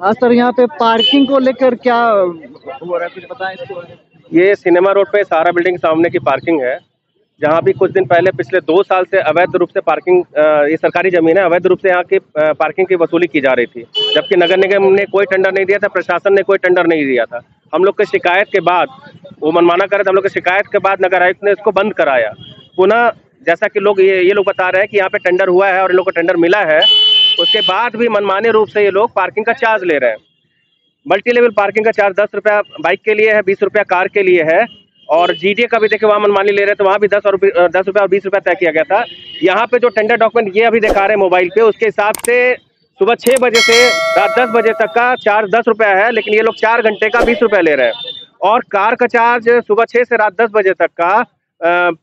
हाँ सर, यहाँ पे पार्किंग को लेकर क्या हो रहा है? कुछ ये सिनेमा रोड पे सारा बिल्डिंग सामने की पार्किंग है, जहाँ भी कुछ दिन पहले पिछले दो साल से अवैध रूप से पार्किंग ये सरकारी ज़मीन है, अवैध रूप से यहाँ की पार्किंग की वसूली की जा रही थी, जबकि नगर निगम ने कोई टेंडर नहीं दिया था, प्रशासन ने कोई टेंडर नहीं दिया था। हम लोग की शिकायत के बाद, वो मनमाना कर हम लोग की शिकायत के बाद नगर आयुक्त ने इसको बंद कराया। पुनः जैसा कि लोग ये ये लोग बता रहे हैं कि यहाँ पे टेंडर हुआ है और इन लोग को टेंडर मिला है उसके बाद भी मनमाने रूप से ये लोग पार्किंग का चार्ज ले रहे हैं। मल्टी लेवल पार्किंग का चार्ज दस रुपया बाइक के लिए है, बीस रुपया कार के लिए है। और जीडीए का भी देखिए वहाँ मनमानी ले रहे थे वहाँ भी दस और दस रुपया और बीस रुपया तय किया गया था। यहाँ पे जो टेंडर डॉक्यूमेंट ये अभी दिखा रहे हैं मोबाइल पे, उसके हिसाब से सुबह छः बजे से रात दस बजे तक का चार्ज दस रुपया है, लेकिन ये लोग चार घंटे का बीस रुपया ले रहे हैं। और कार का चार्ज सुबह छः से रात दस बजे तक का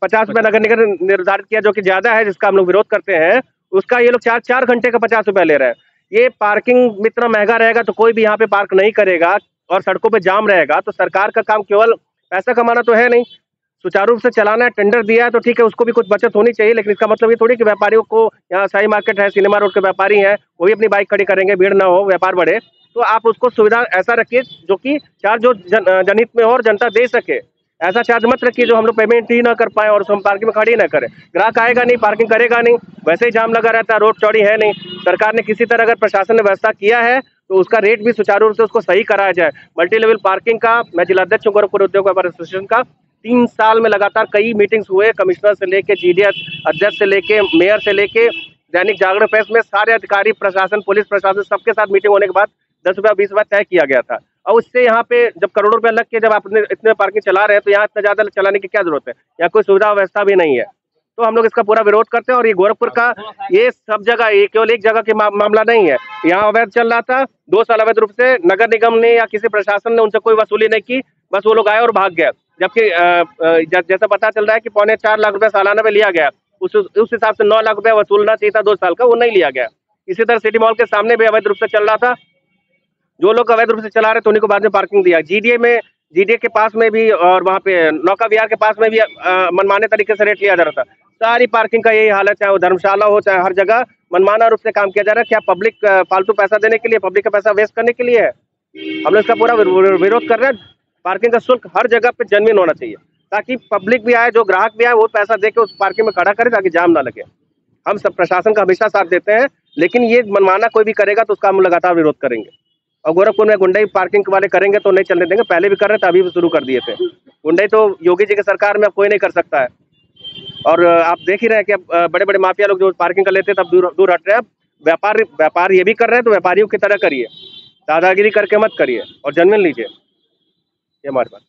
पचास रुपया नगर निगम निर्धारित किया, जो कि ज़्यादा है, जिसका हम लोग विरोध करते हैं उसका ये लोग चार चार घंटे का पचास रुपया ले रहे हैं। ये पार्किंग इतना महँगा रहेगा तो कोई भी यहाँ पे पार्क नहीं करेगा और सड़कों पे जाम रहेगा तो सरकार का काम केवल पैसा कमाना तो है नहीं। सुचारू रूप से चलाना है टेंडर दिया है तो ठीक है उसको भी कुछ बचत होनी चाहिए लेकिन इसका मतलब ये थोड़ी कि व्यापारियों को यहाँ शाही मार्केट है सिनेमा रोड के व्यापारी हैं वो भी अपनी बाइक खड़ी करेंगे भीड़ ना हो व्यापार बढ़े। तो आप उसको सुविधा ऐसा रखिए जो कि चार जो जन, जनहित में हो और जनता दे सके। ऐसा चार्ज मत रखिए जो हम लोग पेमेंट ही ना कर पाए और हम पार्किंग में खड़ी ना करें। ग्राहक आएगा नहीं पार्किंग करेगा नहीं, वैसे ही जाम लगा रहता है, रोड चौड़ी है नहीं। सरकार ने किसी तरह अगर प्रशासन ने व्यवस्था किया है तो उसका रेट भी सुचारू रूप से उसको सही कराया जाए। मल्टी लेवल पार्किंग का, मैं जिलाध्यक्ष हूँ गोरखपुर उद्योग व्यापार एसोसिएशन का, तीन साल में लगातार कई मीटिंग्स हुए कमिश्नर से लेके जीडीएस अध्यक्ष से लेके मेयर से लेके, दैनिक जागरण प्रेस में सारे अधिकारी, प्रशासन, पुलिस प्रशासन, सबके साथ मीटिंग होने के बाद दस रुपया, बीस रुपया तय किया गया था। और उससे यहाँ पे जब करोड़ों रुपया लग के जब आप इतने पार्किंग चला रहे हैं तो यहाँ इतना ज़्यादा चलाने की क्या ज़रूरत है? यहाँ कोई सुविधा व्यवस्था भी नहीं है। तो हम लोग इसका पूरा विरोध करते हैं और ये गोरखपुर का ये सब जगह ये केवल एक जगह के मा, मामला नहीं है। यहाँ अवैध चल रहा था दो साल अवैध रूप से नगर निगम ने या किसी प्रशासन ने उनसे कोई वसूली नहीं की बस वो लोग आए और भाग गए। जबकि जैसा पता चल रहा है कि पौने चार लाख रुपया सालाना में लिया गया। उस हिसाब से नौ लाख रुपया वसूलना चाहिए था दो साल का वो नहीं लिया गया। इसी तरह सिटी मॉल के सामने भी अवैध रूप से चल रहा था जो लोग अवैध रूप से चला रहे थे उन्हीं को बाद में पार्किंग दिया। जीडीए में जीडीए के पास में भी और वहाँ पे, नौका विहार के पास में भी मनमाने तरीके से रेट लिया जा रहा था। सारी पार्किंग का यही हालत चाहे वो धर्मशाला हो चाहे हर जगह, मनमाना रूप से काम किया जा रहा है। क्या पब्लिक फालतू पैसा देने के लिए पब्लिक का पैसा वेस्ट करने के लिए है? हम लोग इसका पूरा विरोध कर रहे हैं। पार्किंग का शुल्क हर जगह पे जन्मिन होना चाहिए, ताकि पब्लिक भी आए, जो ग्राहक भी आए, वो पैसा दे के उस पार्किंग में खड़ा करे, ताकि जाम ना लगे। हम सब प्रशासन का हमेशा साथ देते हैं, लेकिन ये मनमाना कोई भी करेगा तो उसका हम लगातार विरोध करेंगे। और गोरखपुर में गुंडई पार्किंग वाले करेंगे तो नहीं चलने देंगे पहले भी कर रहे थे अभी भी शुरू कर दिए थे। गुंडई तो योगी जी की सरकार में अब कोई नहीं कर सकता है। और आप देख ही रहे हैं कि अब बड़े बड़े माफिया लोग जो पार्किंग कर लेते हैं तब दूर दूर हट रहे हैं। व्यापार व्यापार ये भी कर रहे हैं तो व्यापारियों की तरह करिए। दादागिरी करके मत करिए और जन्मिन लीजिए। ये हमारे पास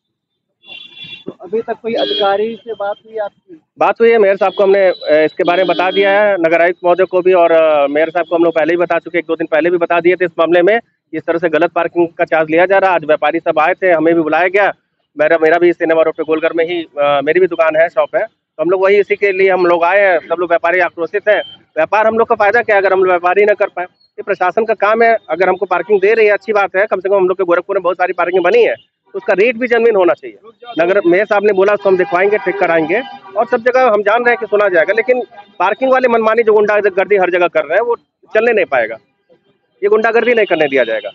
तो अभी तक कोई अधिकारी से बात हुई आपकी? बात हुई है मेयर साहब को हमने इसके बारे में बता दिया है नगर आयुक्त महोदय को भी और मेयर साहब को हम लोग पहले ही बता चुके एक दो दिन पहले भी बता दिए थे इस मामले में। इस तरह से गलत पार्किंग का चार्ज लिया जा रहा है? आज व्यापारी सब आए थे हमें भी बुलाया गया। मेरा मेरा भी सिनेमा रोड पे गोलघर में ही आ, मेरी भी दुकान है शॉप है। तो हम लोग वही इसी के लिए हम लोग आए हैं। सब लोग व्यापारी आक्रोशित हैं। व्यापार हम लोग का फ़ायदा क्या है? अगर हम लोग व्यापारी ना कर पाए ये प्रशासन का काम है। अगर हमको पार्किंग दे रही है अच्छी बात है। कम से कम हम लोग के गोरखपुर में बहुत सारी पार्किंग बनी है। तो उसका रेट भी ज़मीन होना चाहिए। नगर मेयर साहब ने बोला उसको हम दिखवाएँगे ठीक कराएँगे। और सब जगह हम जान रहे हैं कि सुना जाएगा। लेकिन पार्किंग वाले मनमानी जो गुंडा गुंडागर्दी हर जगह कर रहे हैं वो चलने नहीं पाएगा। ये गुंडागर्दी नहीं करने दिया जाएगा।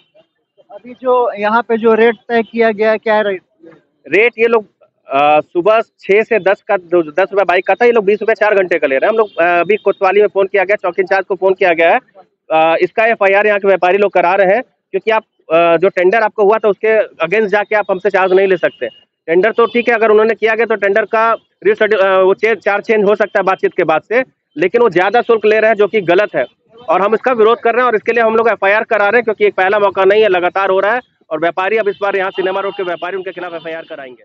अभी जो यहाँ पे जो रेट तय किया गया है क्या रेट रेट ये लोग सुबह छः से दस का दस रुपये बाइक का था ये लोग बीस रुपये चार घंटे का ले रहे हैं। हम लोग अभी कोतवाली में फ़ोन किया गया चौकी इंचार्ज को फ़ोन किया गया है। इसका एफ़ आई आर यहाँ के व्यापारी लोग करा रहे हैं क्योंकि आप जो टेंडर आपको हुआ था उसके अगेंस्ट जाके आप हमसे चार्ज नहीं ले सकते। टेंडर तो ठीक है अगर उन्होंने किया गया तो टेंडर का वो चार्ज चेंज हो सकता है बातचीत के बाद से लेकिन वो ज़्यादा शुल्क ले रहे हैं जो कि गलत है। और हम इसका विरोध कर रहे हैं और इसके लिए हम लोग एफआईआर करा रहे हैं क्योंकि एक पहला मौका नहीं है, लगातार हो रहा है और व्यापारी अब इस बार यहाँ सिनेमा रोड के व्यापारी उनके खिलाफ एफआईआर कराएँगे।